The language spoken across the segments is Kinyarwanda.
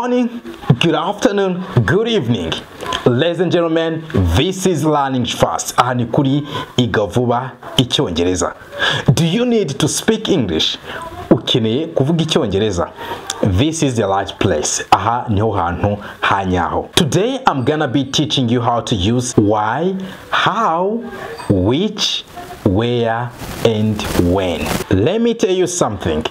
morning, good afternoon, good evening. Ladies and gentlemen, this is Learning Fast. Aha ni kuri Iga Vuba Icyongereza. Do you need to speak English? Ukeneye kuvuga Icyongereza? This is the right place. Aha ni ho hantu hanyaho. Today I'm gonna be teaching you how to use why, how, which, where, and when. Let me tell you something.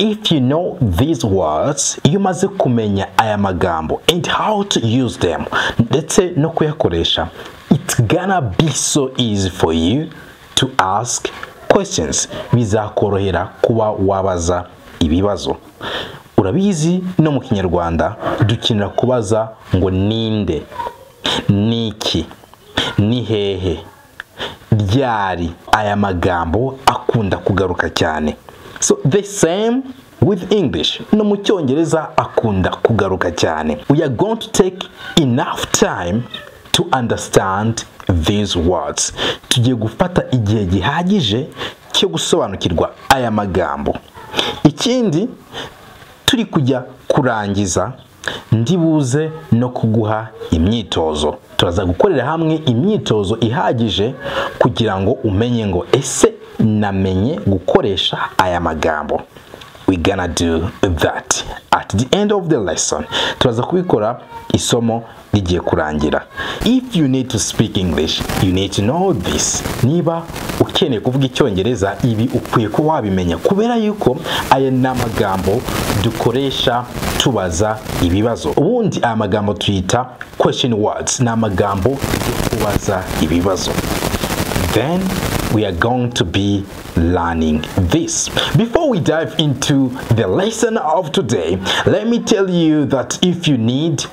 If you know these words, you must kumenya aya magambo and how to use them ndetse no kuyakoresha. It's gonna be so easy for you to ask questions. Bizakorohera kuba wabaza ibibazo. Urabizi no mu kinyarwanda dukenera kubaza ngo ninde, niki, ni hehe, ryari aya magambo akunda kugaruka cyane. So the same with english. No mu cyongereza akunda kugaruka cyane. We are going to take enough time to understand these words. Tugiye gufata igihe gihagije cyo gusobanukirwa aya magambo. Ikindi turi kujya kurangiza ndibuze no kuguha imyitozo. Turaza gukorera hamwe imyitozo ihagije kugira ngo umenye ngo ese namenye gukoresha aya magambo? We gonna do that. At the end of the lesson turaza kubikora isomo rigiye kurangira. If you need to speak english you need to know this. Niba ukeneye kuvuga icyongereza ibi ukwiye kuba wabimenya. Kubera yuko aya ni amagambo dukoresha tubaza ibibazo. Ubundi aya magambo tuyita question words. Ni amagambo yo kubaza ibibazo. Then we are going to be learning this. Before we dive into the lesson of today, let me tell you that if you need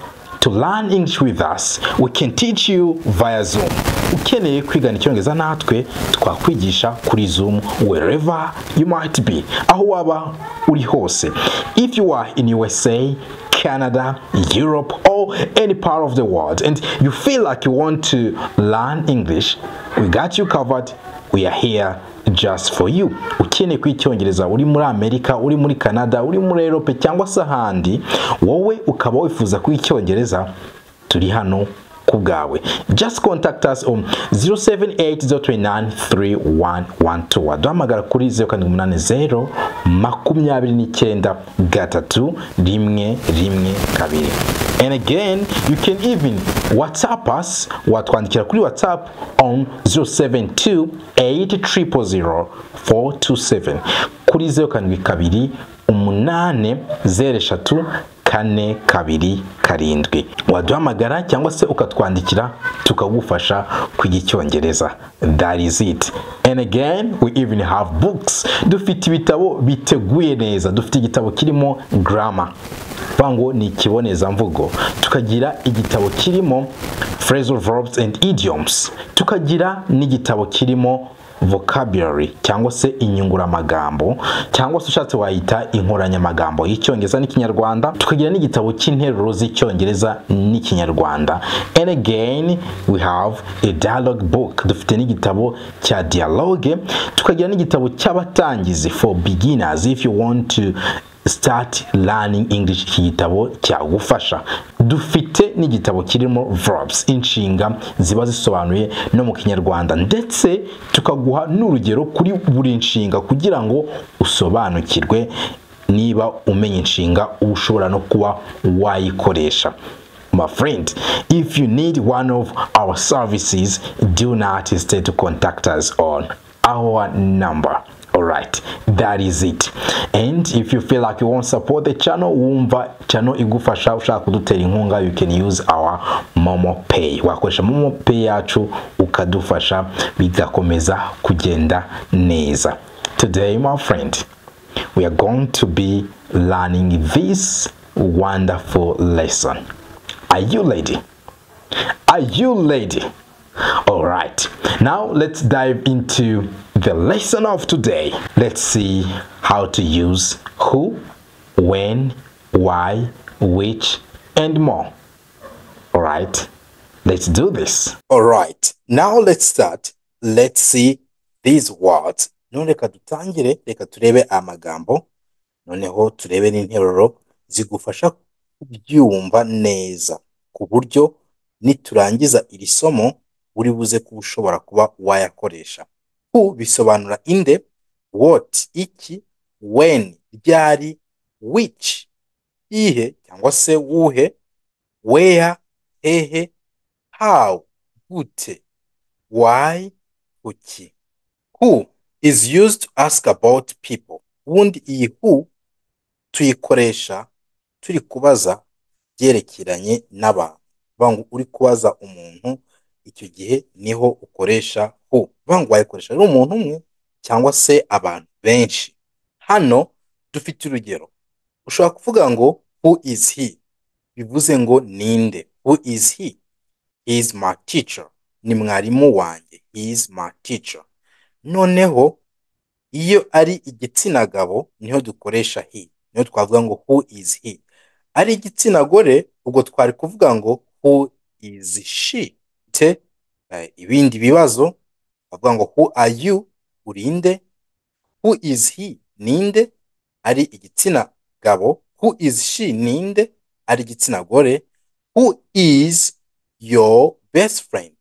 to learn English with us, we can teach you via Zoom. Ukeneye kwigana icyongereza natwe twakwigisha kuri Zoom wherever you might be, aho waba uri hose. If you are in USA, Canada, Europe, or any part of the world, and you feel like you want to learn English, we got you covered. We are here just for you. Ukeneye kwiga icyongereza uri muri Amerika, uri muri Canada, uri muri Europe cyangwa se ahandi, wowe ukaba wifuza kwiga icyongereza, turi hano ku bwawe. Just contact us on 0780293112. Waduhamagara kuri 0780 makumyabiri n'icyenda gatatu rimwe rimwe kabiri. And again, you can even WhatsApp us, watwandikira kuri WhatsApp on 072-8000-427 kuri 072 umunane zero eshatu kane kabiri karindwi. Waduhamagara cyangwa se ukatwandikira tukagufasha kwiga icyongereza. That is it. And again we even have books. Dufite ibitabo biteguye neza. Dufite igitabo kirimo grammar. Ngo ni ikibonezamvugo. Tukagira igitabo kirimo phrasal verbs and idioms. Tukagira n'igitabo kirimo vocabulary cyangwa se inyunguramagambo cyangwa se ushatse wayita inkoranyamagambo y'icyongereza n'ikinyarwanda tukagira n'igitabo cy'interuro z'icyongereza n'ikinyarwanda. And again we have a dialogue book. Dufite n'igitabo cya dialogue tukagira n'igitabo cy'abatangizi for beginners. If you want to start learning english iki gitabo cyagufasha dufite n'igitabo kirimo verbs inshinga ziba zisobanuye no mu kinyarwanda. Ndetse tukaguha n'urugero kuri buri nshinga kugira ngo usobanukirwe niba umenya inshinga uba ushobora no kuba wayikoresha. My friend if you need one of our services do not hesitate to contact us on our number. Alright that is it. And if you feel like you want support the channel wumva channel igufasha ushaka kudutera inkunga you can use our momo pay. Wakoresha momo pay yacu ukadufasha bigakomeza kugenda neza. Today my friend we are going to be learning this wonderful lesson. Are you lady are you lady all right. Now let's dive into the lesson of today. Let's see how to use who, when, why, which, and more. All right, let's do this. All right, now let's start. Let's see these words. None reka dutangire reka turebe amagambo noneho turebe n'interuro zigufasha kubyumva neza ku buryo niturangiza iri somo uri buze kuba ushobora kuba wayakoresha who bisobanura inde what iki when ryari which ihe cyangwa se wuhe where hehe how gute why kuki. Who is used to ask about people. Ubundi iyi who tuyikoresha turi kubaza byerekeranye n'abantu. Uri kubaza umuntu icyo gihe ni ho ukoresha vuga ngo wayikoresha ari umuntu umwe cyangwa se abantu benshi hano dufite urugero ushobora kuvuga ngo who is he? Bivuze ngo ninde who is he? He is my teacher. Ni mwarimu wanjye he is my teacher. Noneho iyo ari igitsina gabo ni ho dukoresha he. Niho twavuga ngo who is he? Ari igitsina gore ubwo twari kuvuga ngo who is she? Te eh, ibindi bibazo bavuga ngo who are you? Who is he? Ninde? Ari igitsina gabo. Who is she? Ninde? Ari igitsina gore. Who is your best friend?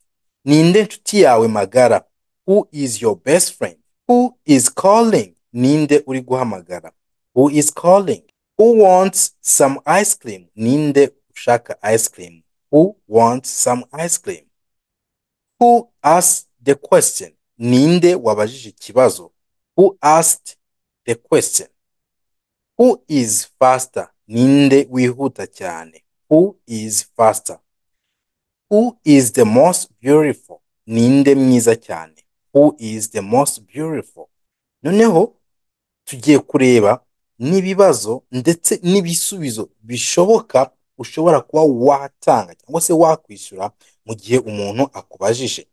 Ninde yawe magara? Who is your best friend? Who is calling? Ninde uri guhamagara? Who is calling? Who wants some ice cream? Ninde ushaka ice cream? Who wants some ice cream? Who asked the question. Ninde wabajije ikibazo? Who asked the question? Who is faster? Ninde wihuta cyane? Who is faster? Who is the most beautiful? Ninde mwiza cyane? Who is the most beautiful? Noneho tugiye kureba n'ibibazo ndetse n'ibisubizo bishoboka ushobora kuba watanga cyangwa se wakwishyura mu gihe umuntu akubajije.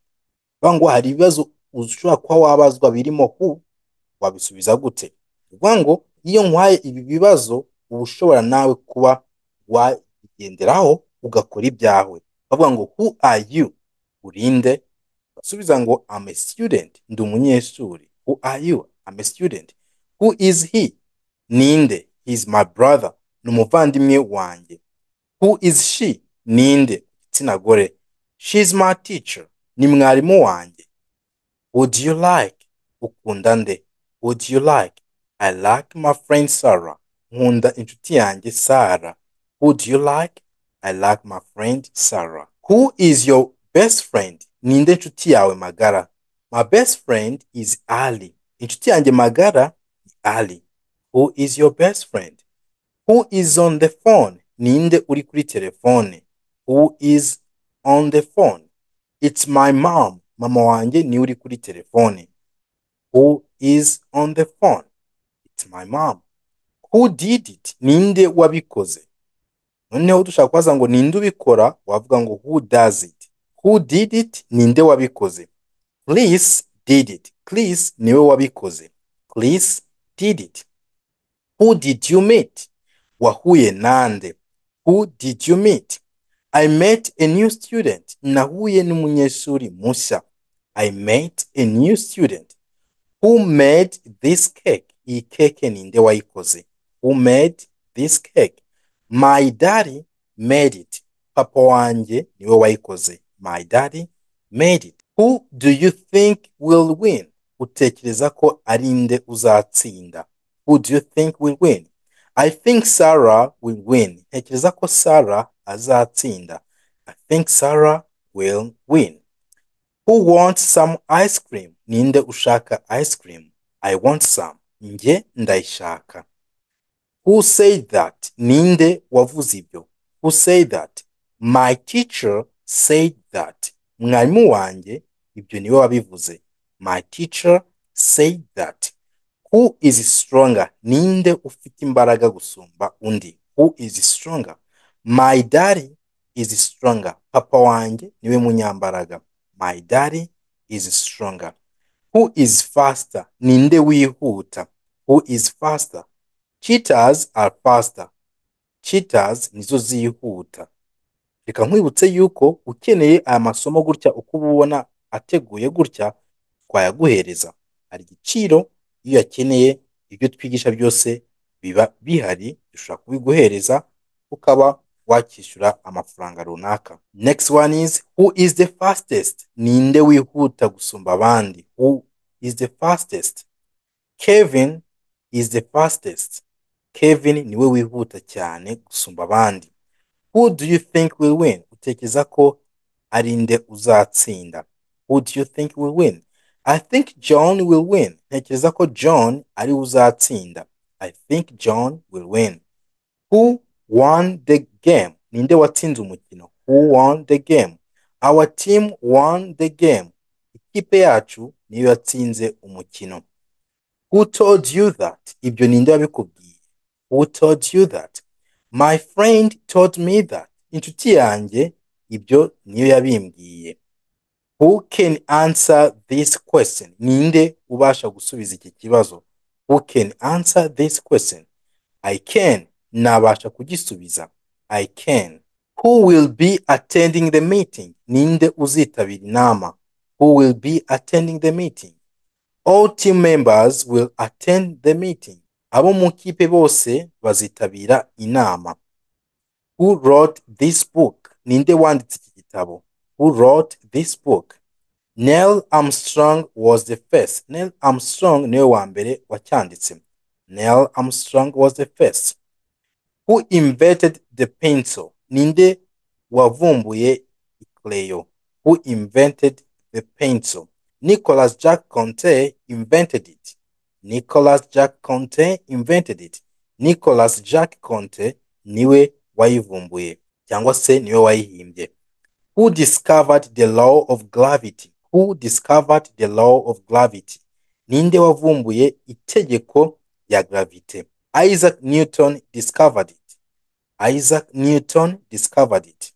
Vuga ngo hari ibibazo ushobora kuba wabazwa birimo who wabisubiza gute? Vuga ngo iyo nkwaye ibi bibazo uba ushobora nawe kuba wabigenderaho ugakora ibyawe. Bavuga ngo who are you? Urinde. Basubiza ngo I'm a student. Ndi umunyeshuri. Who are you? I'm a student. Who is he? Ninde. He is my brother. Ni umuvandimwe wanjye. Who is she? Ninde. Igitsina gore. She is my teacher. Ni mwarimu wanjye. Would you like? Ukunda nde? Would you like? I like my friend Sarah. Nkunda inshuti yanjye Sarah. Would you like? I like my friend Sarah. Who is your best friend? Ninde inshuti yawe magara? My best friend is Ali. Inshuti yanjye magara ni Ali. Who is your best friend? Who is on the phone? Ninde uri kuri telefone? Who is on the phone? It's my mom. Mama wanjye ni we uri kuri telefone. Who is on the phone? It's my mom. Who did it? Ninde wabikoze? Noneho dushaka kubaza ngo ninde ubikora? Wavuga ngo who does it? Who did it? Ninde wabikoze? Chris did it. Chris ni we wabikoze. Chris did it. Who did you meet? Wahuye nande? Who did you meet? I met a new student. Nahuye n'umunyeshuri mushya. I met a new student. Who made this cake? Iyi keke ninde wayikoze who made this cake? My daddy made it. Papa wanjye ni we wayikoze my daddy made it. Who do you think will win? Utekereza ko ari nde uzatsinda. Who do you think will win? I think Sarah will win. Ntekereza ko Sarah azatsinda. I think Sarah will win. Who wants some ice cream? Ninde ushaka ice cream? I want some. Njye ndayishaka who said that? Ninde wavuze ibyo who said that? My teacher said that. Mwarimu wanjye ibyo ni we wabivuze. My teacher said that. Who is stronger? Ninde ufite imbaraga gusumba undi. Who is stronger? My daddy is stronger. Papa wanjye ni we munyambaraga. My daddy is stronger. Who is faster? Ninde wihuta. Who is faster? Cheetahs are faster. Cheetahs nizo zihuta. Reka nkwibutse yuko ukeneye aya masomo gutya uko ubona ateguye gutya twayaguhereza. Hari igiciro iyo uyakeneye ibyo twigisha byose biba bihari dushobora kubiguhereza ukaba wakishyura amafaranga runaka. Next one is who is the fastest? Ninde wihuta gusumba abandi? Who is the fastest? Kevin is the fastest. Kevin niwe wihuta cyane gusumba abandi. Who do you think will win? Utekereza ko ari uzatsinda. Who do you think will win? I think john will win. Ntekereza ko john ari uzatsinda. I think john will win. Who won the game. Ninde watsinze umukino? Who won the game? Our team won the game. Ikipe yacu niyo yatsinze umukino. Who told you that? Ibyo ninde wabikubwiye. Who told you that? My friend told me that. Inshuti yanjye ibyo niyo yabimbwiye. Who can answer this question? Ninde ubasha gusubiza iki kibazo? Who can answer this question? I can. Nabasha kugisubiza. I can. Who will be attending the meeting? Ninde uzitabira inama? Who will be attending the meeting? All team members will attend the meeting. Abo mu kipe bose bazitabira inama. Who wrote this book? Ninde wanditse iki gitabo? Who wrote this book? Neil armstrong was the first. Neil armstrong ni we wa mbere wacyanditse. Neil armstrong was the first. Who invented the pencil. Ninde wavumbuye icrayon who invented the pencil. Nicholas jack conte invented it. Nicholas jack conte invented it. Nicholas jack conte ni we wayivumbuye cyangwa se ni we wayihimbye. Who discovered the law of gravity? Who discovered the law of gravity? Ninde wavumbuye itegeko rya gravite? Isaac newton discovered it. Isaac newton discovered it.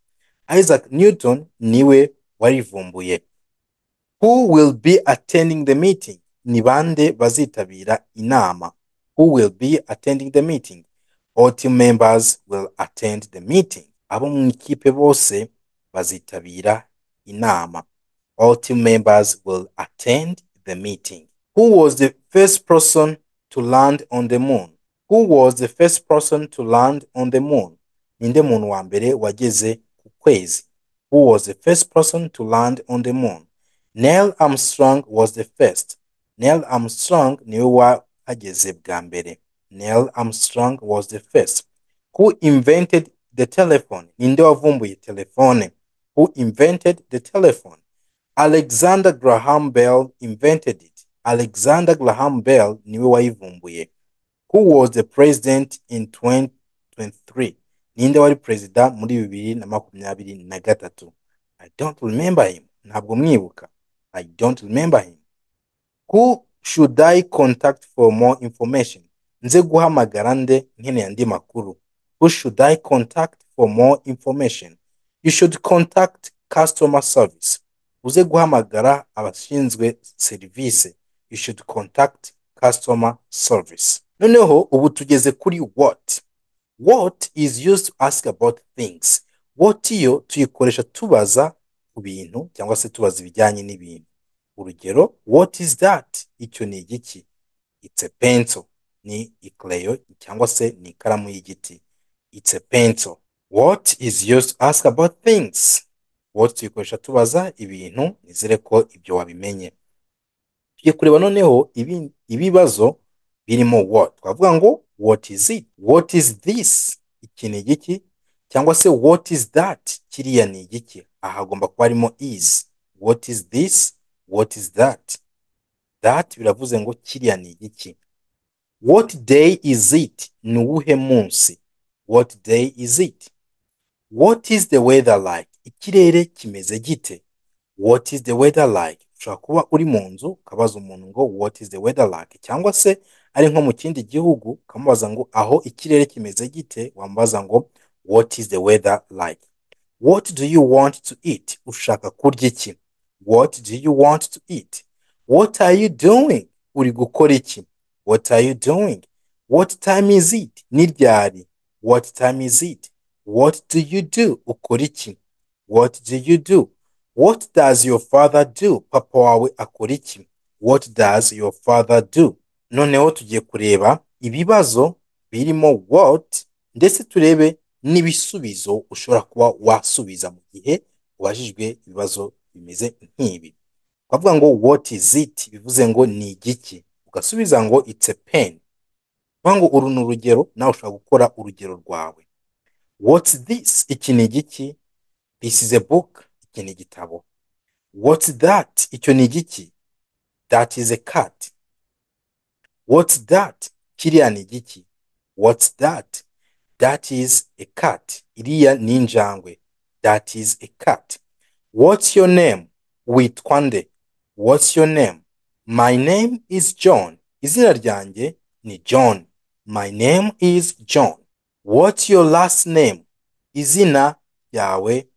Isaac newton niwe warivumbuye. Who will be attending the meeting? Ni bande bazitabira inama. Who will be attending the meeting? All team members will attend the meeting. Abo mu ikipe bose bazitabira inama. All team members will attend the meeting. Who was the first person to land on the moon? Who was the first person to land on the moon ninde muntu wa mbere wageze ku kwezi? Who was the first person to land on the moon? Neil armstrong was the first. Neil armstrong niwe wahageze bwa mbere. Neil armstrong was the first. Who invented the telephone? Ninde wavumbuye telefone? Who invented the telephone? Alexander graham bell invented it. Alexander graham bell niwe wayivumbuye who was the president in 2023 ninde wari perezida muri bibiri na makumyabiri na gatatu? I don't remember him. Ntabwo mwibuka. I don't remember him. Who should i contact for more information? Nze guhamagara nde nkeneye andi makuru. Who should i contact for more information? You should contact customer service. Uze guhamagara abashinzwe serivisi you should contact customer service. Noneho ubu tugeze kuri what? What is used to ask about things? What iyo tuyikoresha tubaza ku bintu cyangwa se tubaza ibijyanye n'ibintu? Urugero what is that? Icyo ni igiki? It's a pencil. Ni icrayon cyangwa se ni ikaramu y'igiti. It's a pencil. What is used to ask about things? What tuyikoresha tubaza ibintu nizere ko ibyo wabimenye. Tugiye kureba noneho ibibazo birimo what? Twavuga ngo what is it? What is this? Iki ni igiki? Cyangwa se what is that? Kiriya ni igiki. Aha hagomba kuba harimo is. What is this? What is that? That biravuze ngo kiriya ni igiki. What day is it? Ni uwuhe munsi? What day is it? What is the weather like? Ikirere kimeze gite? What is the weather like? Ushobora kuba uri mu nzu ukabaza umuntu ngo what is the weather like? Cyangwa se ari nko mu kindi gihugu ukamubaza ngo aho ikirere kimeze gite? Wamubaza ngo what is the weather like? What do you want to eat? Ushaka kurya iki? What do you want to eat? What are you doing? Uri gukora iki? What are you doing? What time is it? Ni ryari? What time is it? What do you do? Ukora iki? What do you do? What does your father do? Papa wawe akora iki? What does your father do? Noneho tugiye kureba ibibazo birimo what ndetse turebe n'ibisubizo ushobora kuba wasubiza mu gihe ubajijwe ibibazo bimeze nk'ibi. Twavuga ngo what is it? Bivuze ngo ni igiki? Ugasubiza ngo it's a pen. Kuvuga ngo uru ni urugero nawe ushobora gukora urugero rwawe. What's this? Iki ni igiki? This is a book? Iki ni igitabo. What's that? Icyo ni igiki? That is a cat. What's that? Kiriya ni igiki what's that? That is a cat. Iriya ni injangwe that is a cat. What's your name? Witwa nde. What's your name? My name is john. Izina ryanjye ni john. My name is john. What's your last name? Izina ryawe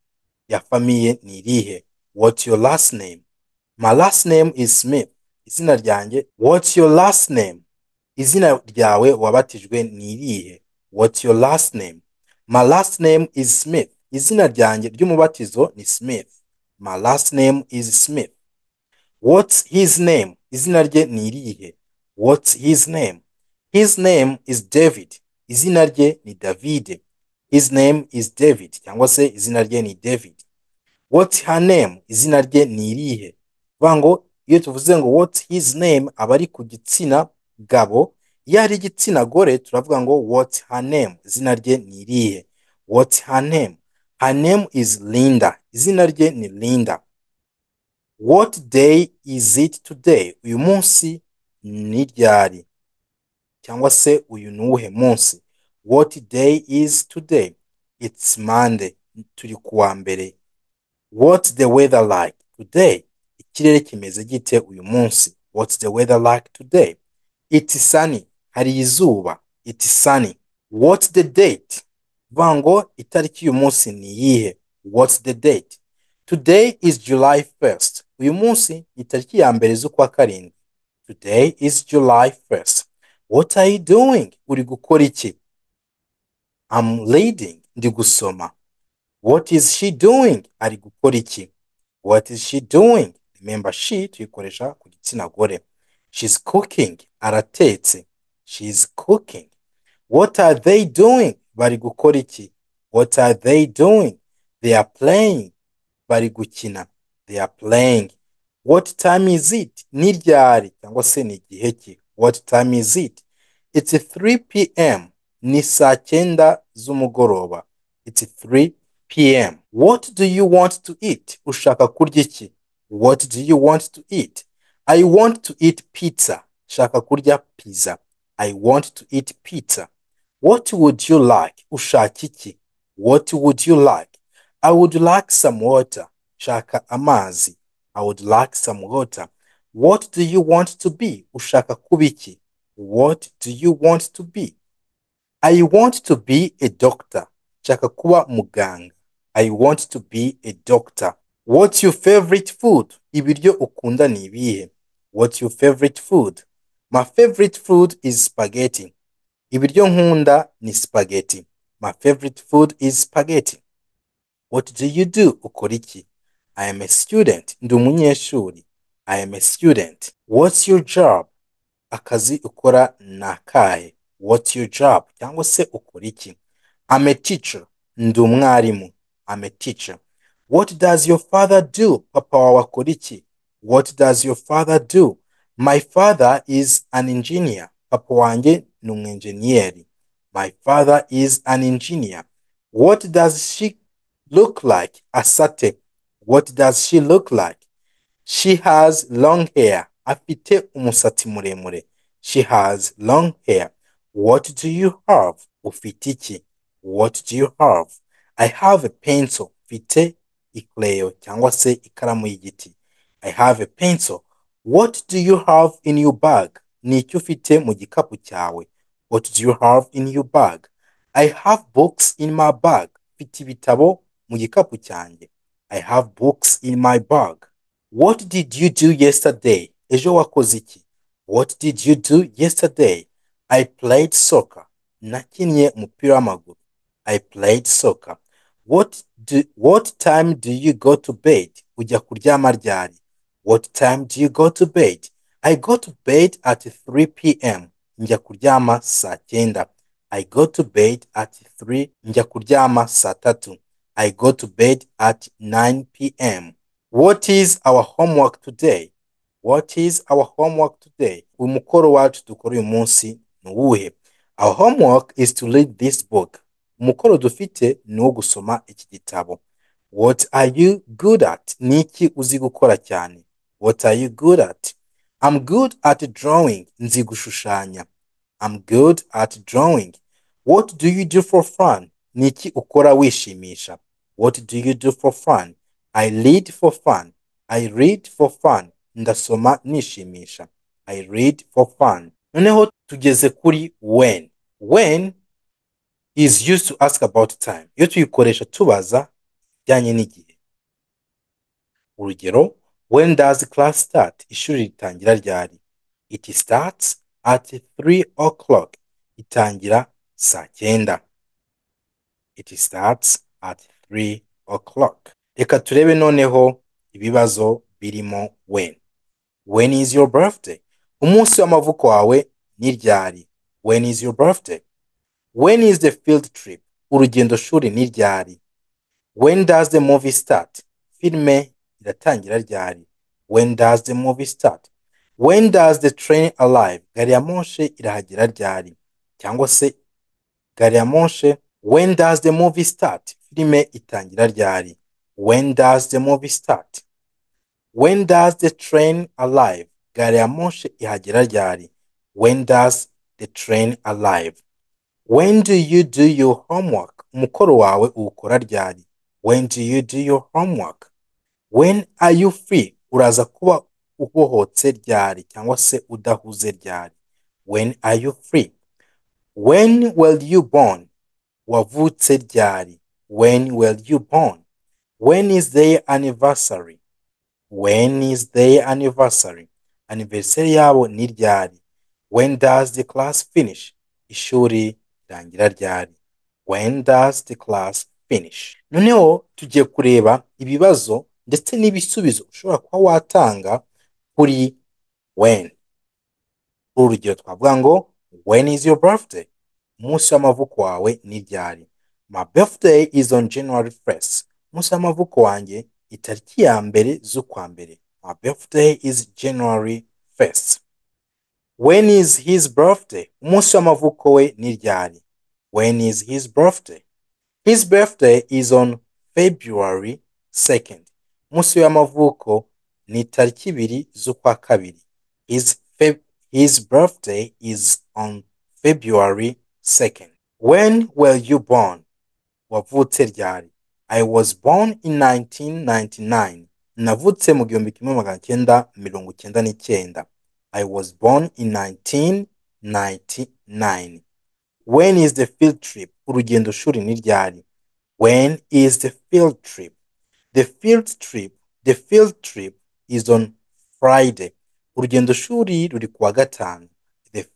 ya famiye ni irihe? What's your last name? My last name is smith. Izina ryanjye what's your last name? Izina ryawe wabatijwe ni irihe? What's your last name? My last name is smith. Izina ryanjye ry'umubatizo ni smith. My last name is smith. What's his name? Izina rye ni irihe? What's his name? His name is david. Izina rye ni davide his name is david cyangwa se izina rye ni david. What's her name? Izina rye ni irihe? Vuga ngo iyo tuvuze ngo what's his name aba ari ku gitsina gabo. Iyo ari igitsina gore turavuga ngo what's her name izina rye ni irihe? What's her name? Her name is linda. Izina rye ni linda. What day is it today? Uyu munsi ni ryari? Cyangwa se uyu ni uwuhe munsi? What day is today? It's monday. Turi kuwa mbere. What's the weather like today? Ikirere kimeze gite uyu munsi? What's the weather like today? It's sunny. Hari izuba. It's sunny. What's the date? Vuga ngo itariki y'uyu munsi ni iyihe? What's the date? Today is july 1st uyu munsi ni itariki ya mbere z'ukwa karindwi. Today is july 1st what are you doing? Uri gukora iki? I'm reading. Ndi gusoma. What is she doing? Ari gukora iki? What is she doing? Remember she tuyikoresha ku gitsina gore. She's cooking. Aratetse. She's cooking. What are they doing? Bari gukora iki? What are they doing? They are playing. Bari gukina. They are playing. What time is it? Ni ryari cyangwa se ni igihe ki? What time is it? It's 3 pm ni saa cyenda z'umugoroba. It's 3 pm what do you want to eat? Ushaka kurya iki? What do you want to eat? I want to eat pizza. Shaka kurya pizza. I want to eat pizza. What would you like? Ushaka iki what would you like? I would like some water. Shaka amazi. I would like some water. What do you want to be? Ushaka kuba iki what do you want to be? I want to be a doctor. Shaka kuba muganga. I want to be a doctor what's your favorite food? Ibiryo ukunda ni ibihe? What's your favorite food? My favorite food is spaghetti. Ibiryo nkunda ni spaghetti. My favorite food is spaghetti. What do you do? Ukora iki? I am a student. Ndi umunyeshuri. I am a student. What's your job? Akazi ukora ni akahe? What's your job? Cyangwa se ukora iki? I'm a teacher. Ndi umwarimu. I'm a teacher. What does your father do papa iki what does your father do? My father is an engineer. Papa wanjye ni umwenjeniyeri my father is an engineer. What does she look like? Asate. What does she look like? She has long hair. Afite umusatsi muremure. She has long hair. What do you have? Ufite what do you have? I have a pencil. Mfite ikereyo cyangwa se ikaramu y'igiti. I have a pencil. What do you have in your bag? Ni icyo ufite mu gikapu cyawe. What do you have in your bag? I have books in my bag. Mfite ibitabo mu gikapu cyanjye. I have books in my bag. What did you do yesterday? Ejo wakoze iki? What did you do yesterday? I played soccer. Nakinnye umupira w'amaguru. I played soccer. What do, what time do you go to bed ujya kuryama ryari what time do you go to bed i go to bed at 3 pm njya kuryama saa cyenda I go to bed at 3 njya kuryama saa tatu I go to bed at 9 p.m. What is our homework today? What is our homework today? Umukoro wacu dukora uyu munsi ni uwuhe? Our homework is to read this book. Umukoro dufite ni uwo gusoma iki gitabo. What are you good at? Ni iki uzi gukora cyane? What are you good at? I'm good at drawing. Nzi gushushanya. I'm good at drawing. What do you do for fun? Ni iki ukora wishimisha? What do you do for fun? I read for fun. I read for fun. Ndasoma nishimisha. I read for fun. Noneho tugeze kuri when. When is used to ask about time. Iyo tuyikoresha tubaza ibijyanye n'igihe. Urugero, when does class start? Ishuri ritangira ryari? It starts at 3 o'clock. Itangira saa cyenda. It starts at 3 o'clock. Reka turebe noneho ibibazo birimo when. When is your birthday? Umunsi w'amavuko wawe ni ryari? When is your birthday? When is the field trip? Urugendo shuri ni ryari? When does the movie start? Filme iratangira ryari? When does the movie start? When does the train arrive? Gari ya moshe irahagera ryari? Cyangwa se gari ya moshe When does the movie start? Filime itangira ryari? When does the movie start? When does the train arrive? Gari ya moshe ihagera ryari? When does the train arrive? When do you do your homework? Umukoro wawe uwukora ryari? When do you do your homework? When are you free? Uraza kuba ubohotse ryari cyangwa se udahuze ryari? When are you free? When were you born? Wavutse ryari? When were you born? When is their anniversary? When is their anniversary? Anniversary yabo ni ryari? When does the class finish? Ishuri rirangira ryari? When does the class finish? Noneho tugiye kureba ibibazo ndetse n'ibisubizo ushobora kuba watanga kuri when. Urugero twavuga ngo when is your birthday? Umunsi w'amavuko wawe ni ryari? My birthday is on January 1st. Umunsi w'amavuko wanjye itariki ya mbere z'ukwa mbere. My birthday is January 1st. When is his birthday? Umunsi w'amavuko we ni ryari? When is his birthday? His birthday is on February 2nd. Umunsi w'amavuko ni tariki ibiri z'ukwa kabiri. His, Feb his birthday is on February 2nd. When were you born? Wavutse ryari? I was born in 1999. Navutse mu gihumbi kimwe magana cyenda mirongo cyenda n'icyenda. I was born in 1999. When is the field trip? When is the field trip? The field trip, the field trip is on Friday. The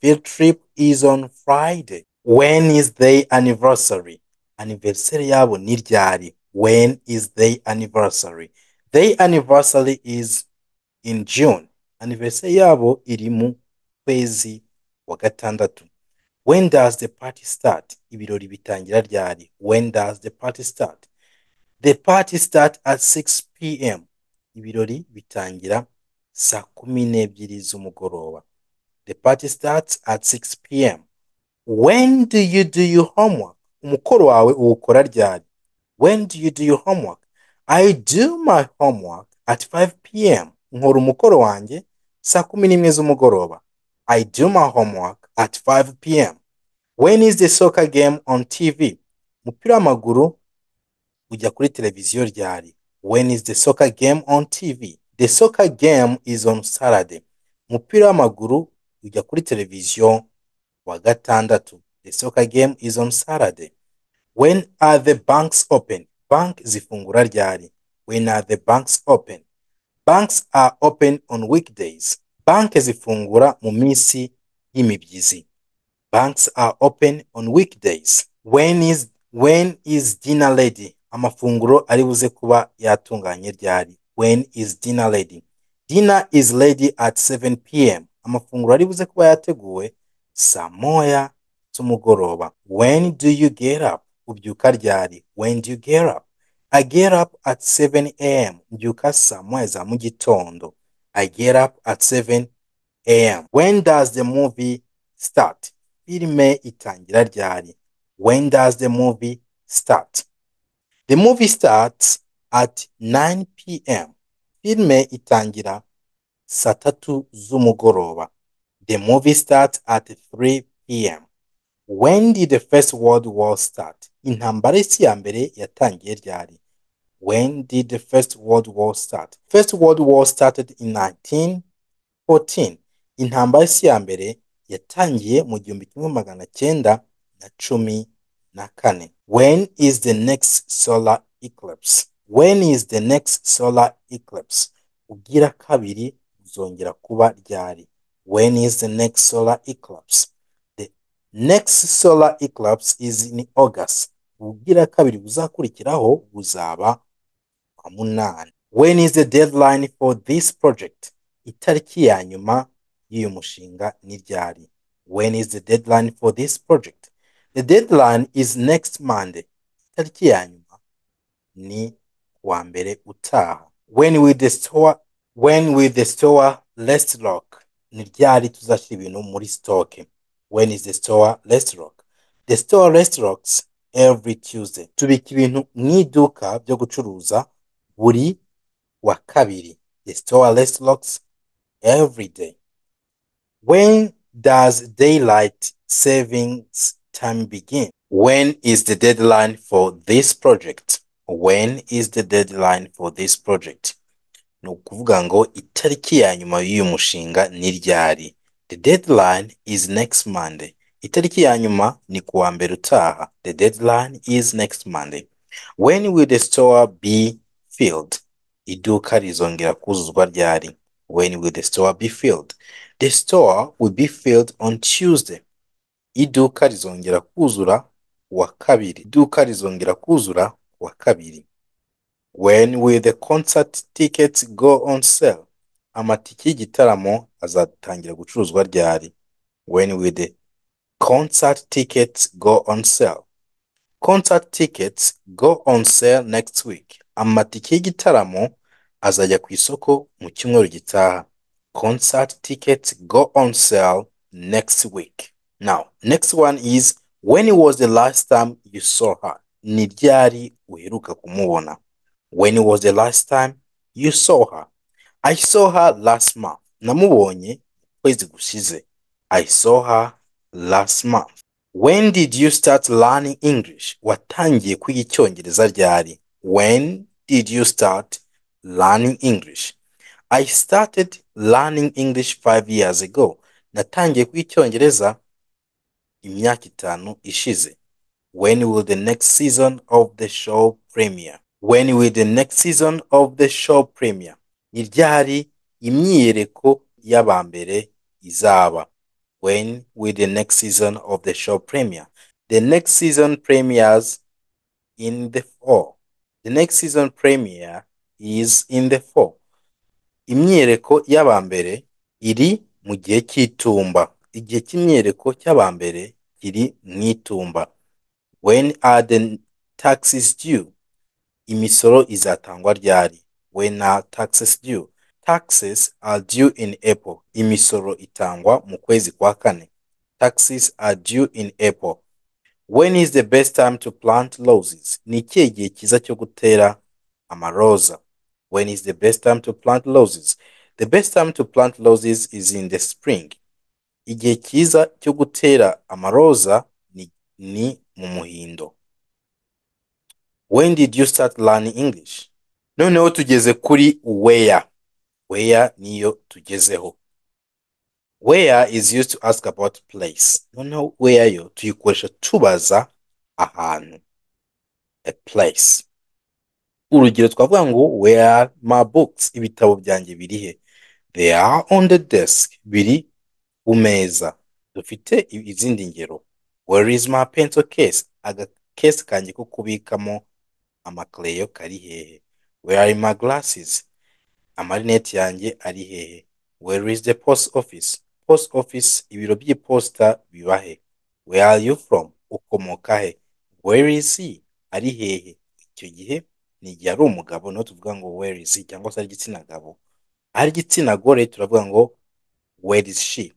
field trip is on Friday. When is their anniversary? Anniversary yabo ni? When is their anniversary? Their anniversary is in June. Anniversary yabo iri mu kwezi wa gatandatu. When does the party start? Ibirori bitangira ryari? When does the party start? The party start at 6 p.m. Ibirori bitangira saa kumi n'ebyiri z'umugoroba. The party starts at 6 p.m. When do you do your homework? Umukoro wawe uwukora ryari? When do you do your homework? I do my homework at 5 p.m. Nkora umukoro wanjye saa kumi n'imwe z'umugoroba. I do my homework at 5 p.m. When is the soccer game on TV? Umupira w'amaguru ujya kuri televiziyo ryari? When is the soccer game on TV? The soccer game is on Saturday. Umupira w'amaguru ujya kuri televiziyo wa gatandatu. The soccer game is on Saturday. When are the banks open? Bank zifungura ryari? When are the banks open? Banks are open on weekdays. Bank zifungura mu minsi y'imibyizi. Banks are open on weekdays. When is when is dinner ready? Amafunguro ari buze kuba yatunganye ryari? When is dinner ready? Dinner is ready at 7 p.m. Amafunguro ari buze kuba yateguwe saa moya z'umugoroba when do you get up ubyuka ryari when do you get up I get up at 7 am mbyuka saa moya za mu gitondo I get up at 7 am when does the movie start? Filime itangira ryari? When does the movie start? The movie starts at 9 pm filime itangira saa tatu z'umugoroba. The movie starts at 3 pm when did the first world war start? Intambara y'isi ya mbere yatangiye ryari? When did the first world war start? First world war started in 1914 intambara y'isi ya mbere yatangiye mu gihumbi kimwe magana cyenda na cumi na kane. When is the next solar eclipse? When is the next solar eclipse? Ubwira kabiri uzongera kuba ryari? When is the next solar eclipse? The next solar eclipse is in august. Ubwira kabiri buzakurikiraho buzaba kwa munani when is the deadline for this project? Itariki ya nyuma y'uyu mushinga ni ryari? When is the deadline for this project? The deadline is next monday. Itariki ya nyuma ni kuwa mbere utaha. When will the store when will the store rest lock? Ni ryari tuzashyira ibintu muri stock? When is the store rest lock? The store rest locks every tuesday. Tubika ibintu mu iduka byo gucuruza buri wa kabiri. The store rest locks every day. When does daylight savings time begin? When is the deadline for this project? When is the deadline for this project? Ni ukuvuga ngo itariki ya nyuma y'uyu mushinga ni ryari? The deadline is next monday. Itariki ya nyuma ni kuwa mbere utaha. The deadline is next monday. When will the store be filled iduka rizongera kuzuzwa ryari? When will the store be filled? The store will be filled on tuesday. Iduka rizongera kuzura wa kabiri. Iduka rizongera kuzura wa kabiri. When will the concert tickets go on sale? Amatike y'igitaramo azatangira gucuruzwa ryari? When will the concert tickets go on sale? Concert tickets go on sale next week. Amatike y'igitaramo azajya ku isoko mu cyumweru gitaha. Concert tickets go on sale next week. Now next one is when was the last time you saw her? Ni ryari uheruka kumubona? When was the last time you saw her? I saw her last month. Namubonye kwezi gushize. I saw her last month. When did you start learning english? Watangiye kwiga icyongereza ryari when did you start learning english? I started learning english five years ago. Natangiye kwiga icyongereza imyaka itanu ishize. When will the next season of the show premiere? When will the next season of the show premiere? Ni ryari imyiyereko y'abambere izaba? When will the next season of the show premiere? The next season premieres in the fall. The next season premiere is in the fall. Imyiyereko y'abambere iri mu gihe cy'itumba. Igihe cy'imyiyereko cy'abambere kiri mu itumba. When are the taxes due? Imisoro izatangwa ryari? When are taxes due? Taxes are due in april. Imisoro itangwa mu kwezi kwa kane. Taxes are due in april. When is the best time to plant roses? Ni ikihe gihe cyiza cyo gutera amaroza? When is the best time to plant roses? The best time to plant roses is in the spring. Igihe cyiza cyo gutera amaroza ni, ni mu muhindo. When did you start learning english? Noneho tugeze kuri where where niyo tugezeho. Where is used to ask about place. Noneho where yo tuyikoresha tubaza ahantu a place. Urugero twavuga ngo are my books? Ibitabo byanjye biri he? Are on the desk biri ku meza. Dufite izindi ngero. Where is my pencil case? Agakesi kanjye ko kubikamo amakereyo kari hehe where are my glasses? Amarineti yanjye ari hehe where is the post office? Post office ibiro by'iposita biba he? Where are you from? Ukomoka he? Where is he? Ari hehe? Icyo gihe ni igihe ari umugabo ni ho tuvuga ngo where is he cyangwa se ari igitsina gabo. Ari igitsina gore turavuga ngo where is she?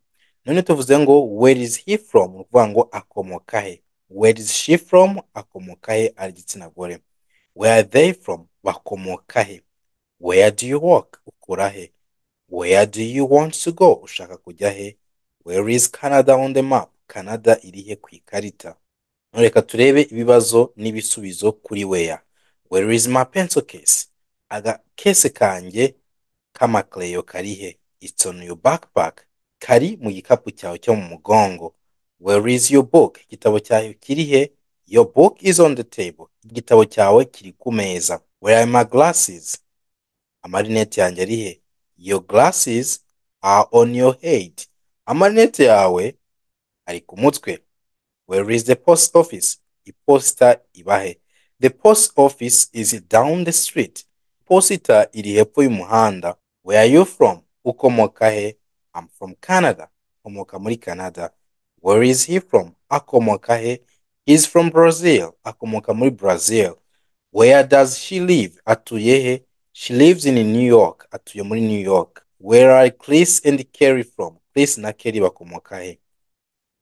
None tuvuze ngo where is he from? Ni ukuvuga ngo akomoka he. Where is she from? Akomoka he ari igitsina gore. Where are they from? Bakomoka he. Where do you work? Ukora he. Where do you want to go? Ushaka kujya he? Where is canada on the map? Canada iri he ku ikarita? Reka turebe ibibazo n'ibisubizo kuri where where is my pencil case? Agakese kanjye k'amakereyo kari he? It's on your backpack. Kari mu gikapu cyawe cyo mu mugongo. Where is your book? Igitabo cyawe kiri he? Your book is on the table. Igitabo cyawe kiri ku meza. Where are my glasses? Amarinete yanjye ari he? Your glasses are on your head. Amarinete yawe ari where is the post office? Iposita iba he the post office is down the street. Iposita iri hepfo where are you from? Ukomoka he? I'm from canada. Akomoka muri canada. Where is he from? Akomoka he? He's from brazil. Akomoka muri brazil. Where does she live? Atuye he she lives in new york at muri new york where are chris and kerry from. Chris na kerry bakomoka he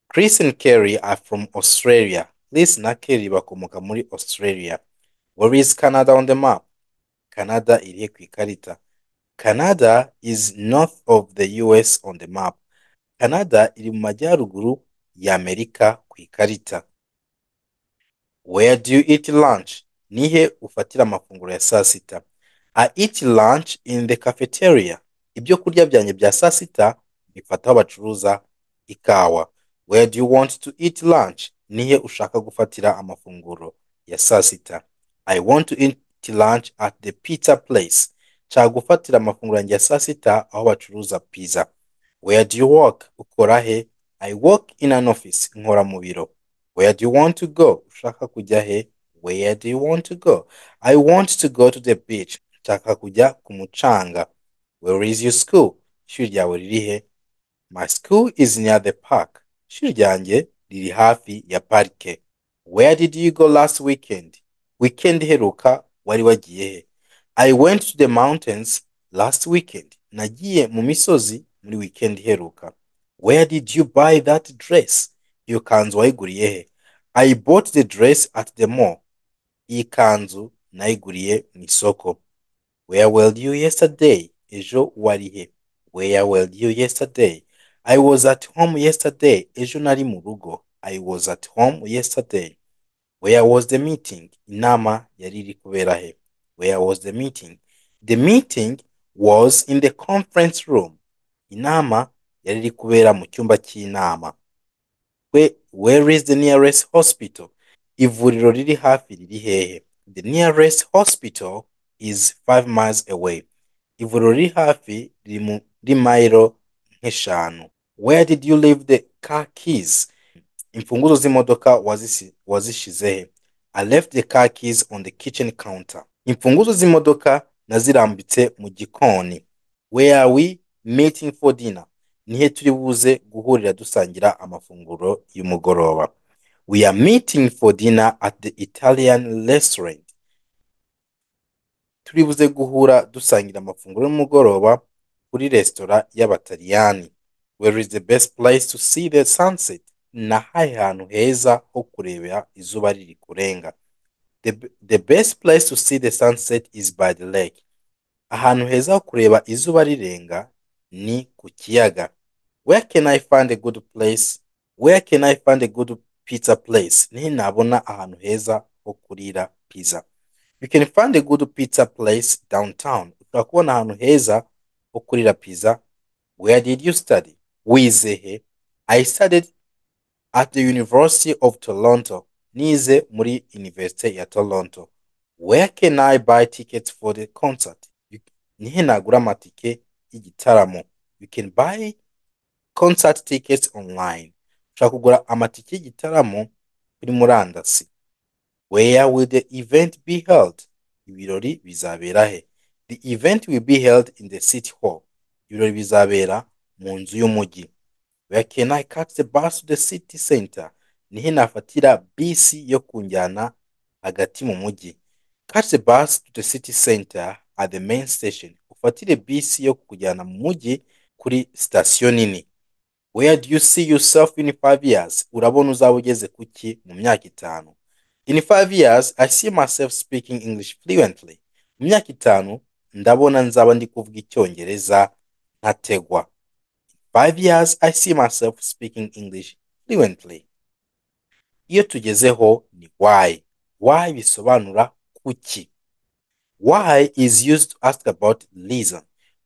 chris and kerry are from australia. Chris na kerry bakomoka muri australia. Where is canada on the map? Canada ku ikarita. Canada is north of the us on the map. Canada iri mu majyaruguru y'amerika ku ikarita. Where do you eat lunch? Nihe ufatira amafunguro ya saa sita i eat lunch in the cafeteria. Ibyo kurya byanjye bya saa sita bifata aho bacuruza ikawa. Where do you want to eat lunch? Nihe ushaka gufatira amafunguro ya saa sita. I want to eat lunch at the pizza place. Nshaka gufatira amafunguro yanjye ya saa sita aho bacuruza pizza. Where do you work? Ukora he? I work in an office. Nkora mu biro. Where do you want to go? Ushaka kujya he? Where do you want to go? I want to go to the beach nshaka kujya kumucanga where is your school? Ishuri ryawe riri he? My school is near the park. Ishuri ryanjye riri hafi ya parike. Where did you go last weekend? Weekend iheruka wari wagiye he? I went to the mountains last weekend. Nagiye mu misozi muri weekend iheruka. Where did you buy that dress? Iyo kanzu wayiguriye he? I bought the dress at the mall. Iyi kanzu nayiguriye mu isoko where were you yesterday? Ejo wari he where were you yesterday? I was at home yesterday. Ejo nari mu rugo i was at home yesterday. Where was the meeting? Inama yari iri kubera he. Where was the meeting? The meeting was in the conference room. Inama yari iri kubera mu cyumba cy'inama. We- where is the nearest hospital? Ivuriro riri hafi riri hehe. The nearest hospital is five miles away. Ivuriro hafi riri muri nk'eshanu. Where did you leave the car keys? Imfunguzo z'imodoka wazishize he? I left the car keys on the kitchen counter. Imfunguzo z'imodoka nazirambitse mu gikoni where are we meeting for dinner? Nihe turi buze guhurira dusangira amafunguro y'umugoroba. We are meeting for dinner at the italian restaurant turi buze guhura dusangira amafunguro y'umugoroba kuri resitora y'abataliyani. Where is the best place to see the sunset? Ni ahahe hantu heza ho kurebera izuba riri kurenga. The best place to see the sunset is by the lake. Ahantu heza ho kureba izuba rirenga ni ku kiyaga. Where can i find a good place? Where can i find a good pizza place? Nihe nabona ahantu heza ho kurira pizza. You can find a good pizza place downtown. Ushobora kubona ahantu heza ho pizza. Where did you study? Wize he i studied at the university of toronto. Nize muri university ya toronto. Where can i buy tickets for the concert? Nihe nagura amatike you can buy concert tickets online. Ushobora kugura amatike y'igitaramo kuri murandasi where will the event be held? Ibirori bizabera he? The event will be held in the city hall. Ibirori bizabera mu nzu y'umujyi where can i catch the bus to the city center? Nihe nafatira bisi yo kunjyana hagati mu mujyi catch the bus to the city center at the main station. Ufatire bisi yo kukujyana mu mujyi kuri sitasiyo nini. Where do you see yourself in five years? Urabona uzaba ugeze kuki mu myaka itanu? In five years i see myself speaking english fluently. Mu myaka itanu ndabona nzaba ndi kuvuga icyongereza ntategwa five years i see myself speaking english fluently. Iyo tugezeho ni why. Why bisobanura kuki? Why is used to ask about reason?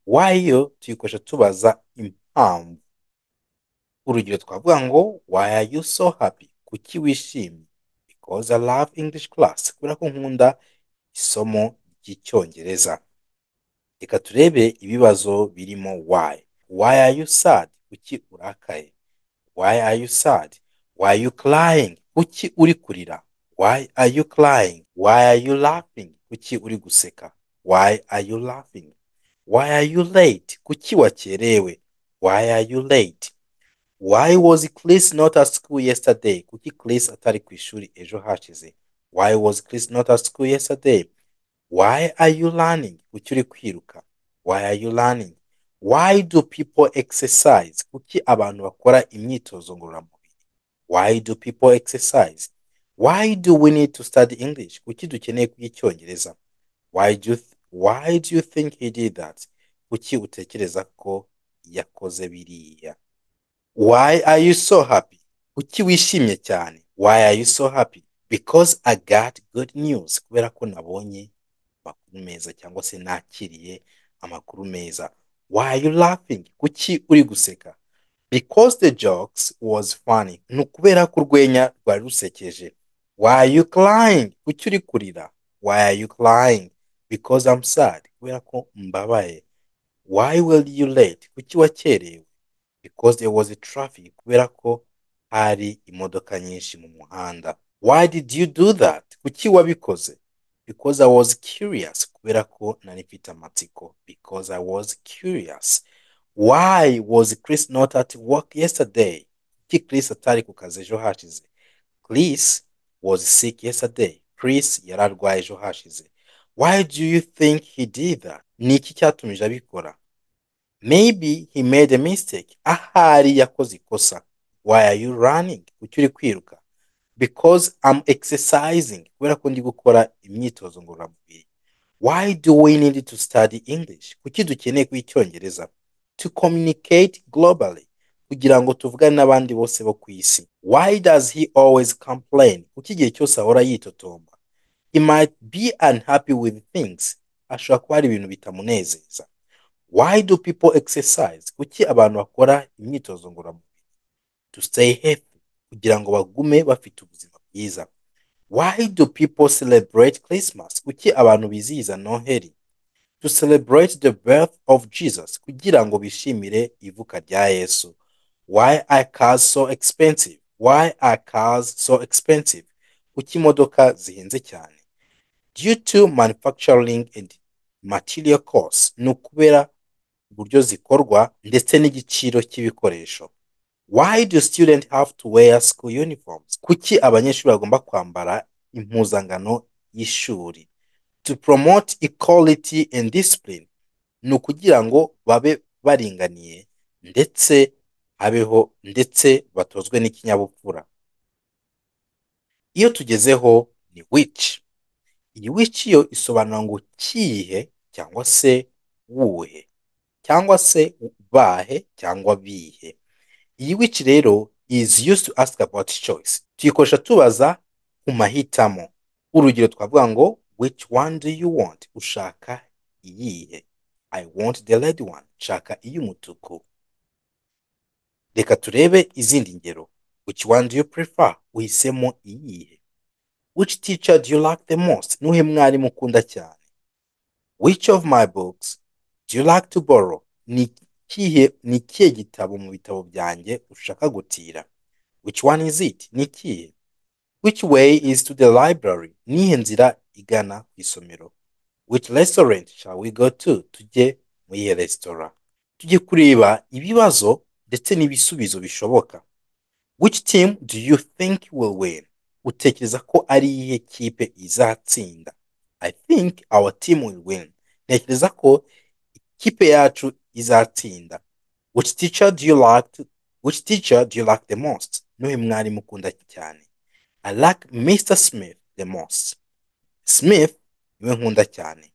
Why yo tuyikoresha tubaza impamvu? Urugero twavuga ngo why are you so happy? Kuki wishimye because i love english class. Kubera ko nkunda isomo ry'icyongereza. Reka turebe ibibazo birimo why. Why are you sad? Kuki urakaye? Why are you sad? Why are you crying? Kuki uri kurira? Why are you crying? Why are you laughing? Kuki uri guseka? Why are you laughing? Why are you late? Kuki wakerewe? Why are you late? Why was Chris not at school yesterday? Kuki Chris atari ku ishuri ejo hashize why was Chris not at school yesterday? Why are you learning? Kuki uri kwiruka why are you learning? Why do people exercise? Kuki abantu bakora imyitozo ngororamubiri? Why do people exercise? Why do we need to study english? Kuki dukeneye kwiga icyongereza? Why do why do you think he did that? Kuki utekereza ko yakoze biriya? Why are you so happy? Kuki wishimye cyane? Why are you so happy? Because i got good news. Kubera ko nabonye amakuru meza cyangwa se nakiriye amakuru meza. Why are you laughing? Kuki uri guseka? Because the jokes was funny. Ni ukubera ko urwenya rwari rusekeje. Why are you crying? Kuki uri kurira? Why are you crying? Because i'm sad. Kubera ko mbabaye. Why were you late? Kuki wakerewe? Because there was a traffic kubera ko hari imodoka nyinshi mu muhanda. Why did you do that? Kuki wabikoze? Because i was curious kubera ko nari mfite amatsiko. Because i was curious. Why was chris not at work yesterday? Kuki chris atari ku kazi ejo hashize? Chris was sick yesterday. Chris yari arwaye ejo hashize. Why do you think he did that? Ni iki cyatumije abikora? Maybe he made a mistake. Ahari yakoze ikosa. Why are you running? Kuki uri kwiruka? Because i'm exercising. Kubera ko ndi gukora imyitozo ngororamubiri. Why do we need to study english? Kuki dukeneye kwiga icyongereza? To communicate globally. Kugira ngo tuvugane n'abandi bose bo ku isi. Why does he always complain? Kuki igihe cyose ahora yitotomba? He might be unhappy with things. Ashobora kuba hari ibintu bitamunezeza. Why do people exercise? Kuki abantu bakora imyitozo ngororamubiri? To stay healthy kugira ngo bagume bafite ubuzima bwiza. Why do people celebrate christmas? Kuki abantu bizihiza noheli to celebrate the birth of jesus kugira ngo bishimire ivuka rya yesu. Why are cars so expensive? Why are cars so expensive? Kuki imodoka zihenze cyane? Due to manufacturing and material costs ni ukubera uburyo zikorwa ndetse n'igiciro cy'ibikoresho. Why do students have to wear school uniforms? Kuki abanyeshuri bagomba kwambara impuzangano y'ishuri? To promote equality and discipline ni ukugira ngo babe baringaniye ndetse habeho ndetse batozwe n'ikinyabupfura. Iyo tugezeho ni which? Iyi which yo isobanura ngo kihe cyangwa se wuhe? Cyangwa se bahe cyangwa bihe. Iyi which rero is used to ask about choice. Tuyikoresha tubaza ku mahitamo. Urugero twavuga ngo which one do you want? Ushaka iyihe? I want the red one. Nshaka iy'umutuku. Reka turebe izindi ngero. Which one do you prefer? Uhisemo iyihe? Which teacher do you like the most? Nuhe mwarimu ukunda cyane. Which of my books do you like to borrow? Ni ikihe gitabo mu bitabo byanjye ushaka gutira? Which one is it? Ni ikihe which way is to the library? Nihe nzira igana ku isomero? Which restaurant shall we go to tujye muri iyo resitora tujye kureba ibibazo ndetse n'ibisubizo bishoboka. Which team do you think will win? Utekereza ko ari iyihe kipe izatsinda? I think our team will win. Ntekereza ko ikipe yacu izatsinda which teacher do you like which teacher do you like the most? Nuhe mwarimu ukunda cyane i like mr smith the most. Smith ni we nkunda cyane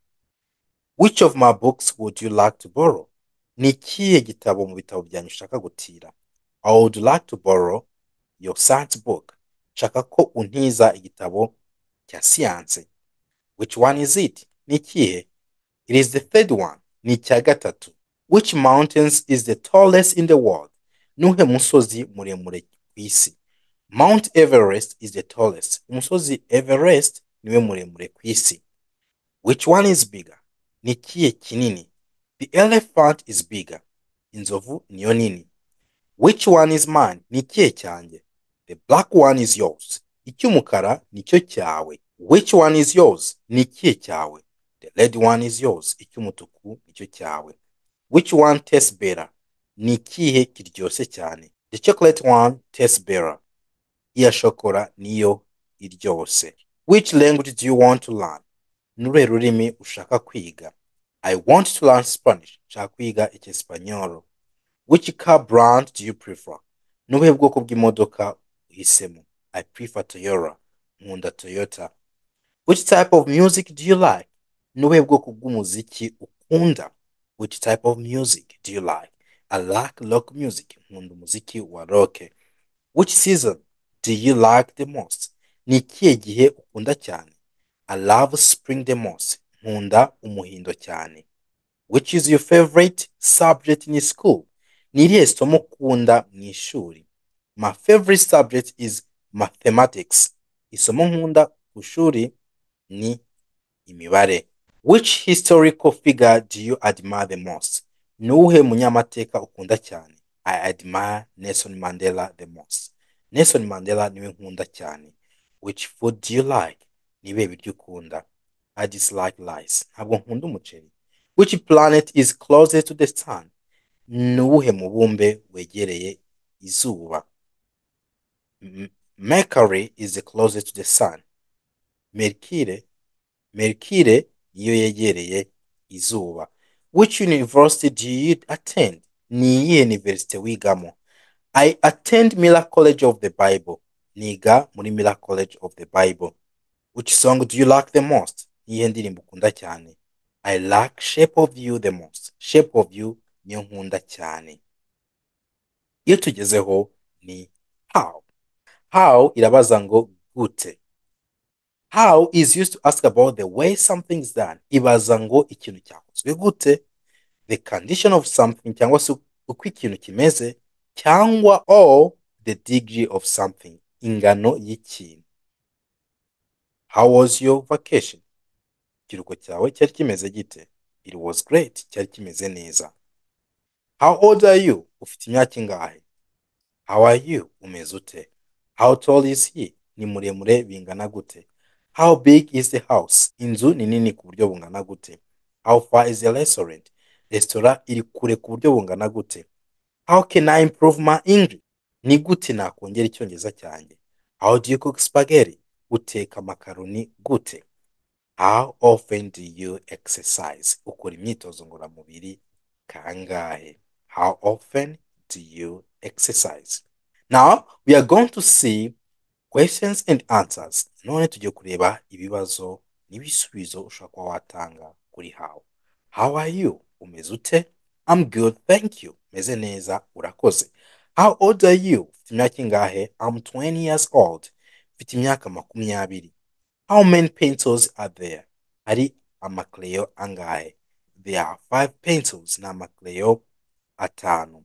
which of my books would you like to borrow? Ni ikihe gitabo mu bitabo byanyu ushaka gutira? I would like to borrow your science book? Nshaka ko untiza igitabo cya siyanse which one is it? Ni ikihe it is the third one. Ni icya gatatu which mountains is the tallest in the world? Nuhe musozi muremure ku isi. Mount everest is the tallest. Umusozi everest ni we muremure ku isi. Which one is bigger? Ni ikihe kinini? The elephant is bigger. Inzovu niyo nini? Which one is mine? Ni ikihe cyanjye the black one is yours. Icy'umukara ni cyo cyawe. Which one is yours? Ni ikihe cyawe. Red one is yours. Icy'umutuku nicyo cyawe. Which one tastes better? Ni ikihe kiryoshye cyane? The chocolate one tastes better. Iya shokora niyo iryoshye. Which language do you want to learn? Ni uruhe rurimi ushaka kwiga? I want to learn spanish. Nshaka kwiga icyesipanyolo. Which car brand do you prefer? Ni ubuhe bwoko bw'imodoka uhisemo? I prefer toyota. Nkunda toyota. Which type of music do you like ni ubuhe bwoko bw'umuziki ukunda which type of music do you like? I like rock music nkunda umuziki wa rock. Which season do you like the most? Ni ikihe gihe ukunda cyane? I love spring the most nkunda umuhindo cyane. Which is your favorite subject in school? Ni irihe somo ukunda mu ishuri? My favorite subject is mathematics. Isomo nkunda ku ishuri ni imibare. Which historical figure do you admire the most? Ni uwuhe munyamateka ukunda cyane. I admire nelson mandela the most. Nelson mandela niwe nkunda cyane. Which food do you like? Ni ibihe biryo ukunda. I dislike rice ntabwo nkunda umuceri. Which planet is closest to the sun? Ni uwuhe mubumbe wegereye izuba? Mercury is the closest to the sun. Mercure. Mercure niyo yegereye izuba. Which university do you attend? Ni iyihe university wigamo? I attend miller college of the bible. Niga muri miller college of the bible. Which song do you like the most? Ni iyihe ndirimbo ukunda cyane? I like shape of you the most. Shape of you niyo nkunda cyane. Iyo tugezeho ni how. How irabaza ngo gute? How is used to ask about the way something is done. Ibaza ngo ikintu cyakozwe gute the condition of something cyangwa se uko ikintu kimeze cyangwa or the degree of something ingano y'ikintu. How was your vacation? Ikiruhuko cyawe cyari kimeze gite? It was great cyari kimeze neza. How old are you? Ufite imyaka ingahe? How are you? Umeze ute? How tall is he? Ni muremure bingana gute? How big is the house? Inzu ni nini ku buryo bungana gute? How far is the restaurant? Resitora iri kure ku buryo bungana gute? How can i improve my english? Ni gute nakongera icyongereza cyanjye? How do you cook spaghetti? Uteka amakaroni gute? How often do you exercise? Ukora imyitozo ngororamubiri kangahe? How often do you exercise? Now we are going to see questions and answers. None tujye kureba ibibazo n'ibisubizo ushobora kuba watanga kuri how. How are you? Umeze ute? I'm good thank you. Meze neza urakoze. How old are you? Ufite imyaka ingahe? I'm 20 years old. Mfite imyaka makumyabiri. How many pencils are there? Hari amakleyo angahe? There are five pencils ni amakleyo atanu.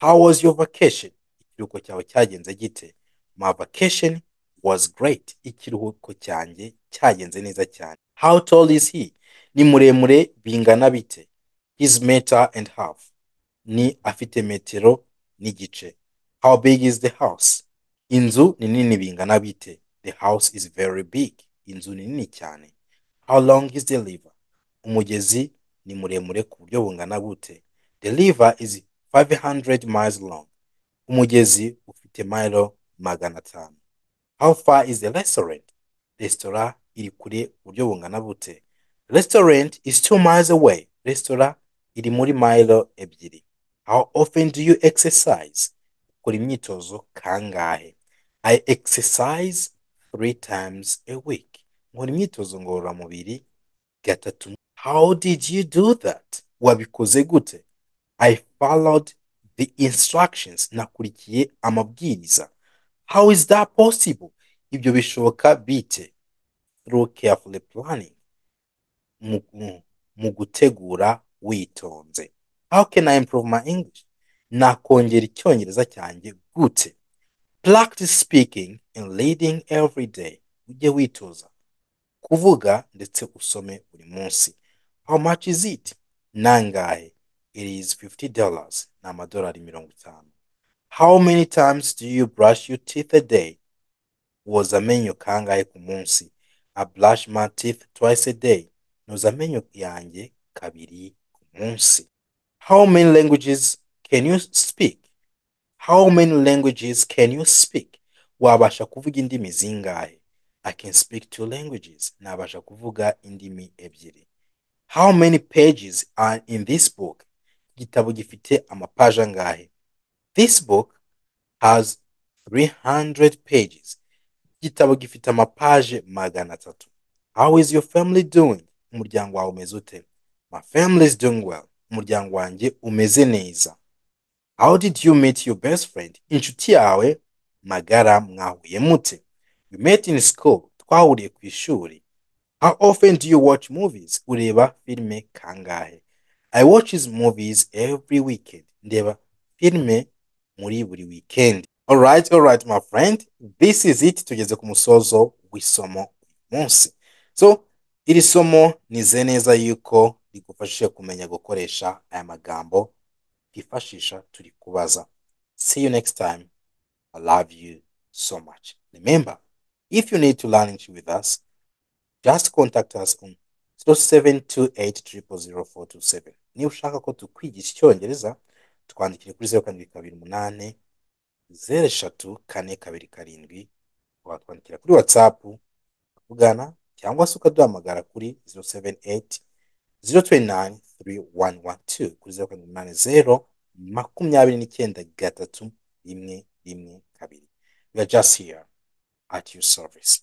How was your vacation? Ikiruhuko cyawe cyagenze gite my vacation was great. Ikiruhuko cyanjye cyagenze neza cyane. How tall is he? Ni muremure bingana bite? His meter and half. Ni afite metero n'igice. How big is the house? Inzu ni nini bingana bite? The house is very big. Inzu ni nini cyane. How long is the river? Umugezi ni muremure ku buryo bungana gute the river is 500 miles long. Umugezi ufite mayiro magana atanu how far is the restaurant? Resitora iri kure uburyo bungana bute? Restaurant is two miles away. Resitora iri muri mayiro ebyiri. How often do you exercise? Ukora imyitozo kangahe? I exercise three times a week. Nkora imyitozo ngororamubiri gatatu. How did you do that? Wabikoze gute? I followed the instructions. Nakurikiye amabwiriza. How is that possible? Ibyo bishoboka bite? Through carefully planning. Mu, gutegura witonze. How can i improve my english? Nakongera icyongereza cyanjye gute? Practice speaking and reading every day. Ujye witoza. Kuvuga ndetse usome buri munsi. How much is it? Nangahe? It is $50 ni amadolari mirongo itanu. How many times do you brush your teeth a day? Woza amenyo kangahe ku munsi? I brush my teeth twice a day. Noza amenyo yanjye kabiri ku munsi. How many languages can you speak? How many languages can you speak? Wabasha kuvuga indimi zingahe? I can speak two languages. Nabasha kuvuga indimi ebyiri. How many pages are in this book? Igitabo gifite amapaje angahe this book has 300 pages. Igitabo gifite amapaje magana atatu. How is your family doing? Umuryango wawe umeze ute? My family is doing well. Umuryango wanjye umeze neza. How did you meet your best friend? Inshuti yawe magara mwahuye mute? We met in school. Twahuriye ku ishuri. How often do you watch movies? Ureba filime kangahe? I watch his movies every weekend. Ndeba filime muri buri weekend. Alright alright my friend. This is it. Tugeze ku musozo w'isomo uyu munsi. So iri somo nize neza yuko rigufashije kumenya gukoresha aya magambo twifashisha turi kubaza see you next time. I love you so much. Remember if you need to learn English with us just contact us on 0728000427 niba ushaka ko tukwigisha icyongereza twandikire kuri zeru karindwi kabiri umunani zeru eshatu kane kabiri karindwi watwandikira kuri whatsapp tuvugana cyangwa se ukaduhamagara kuri 078 029 3112 kuri zeru karindwi umunani zeru makumyabiri n'icyenda gatatu rimwe rimwe kabiri. We are just here at your service.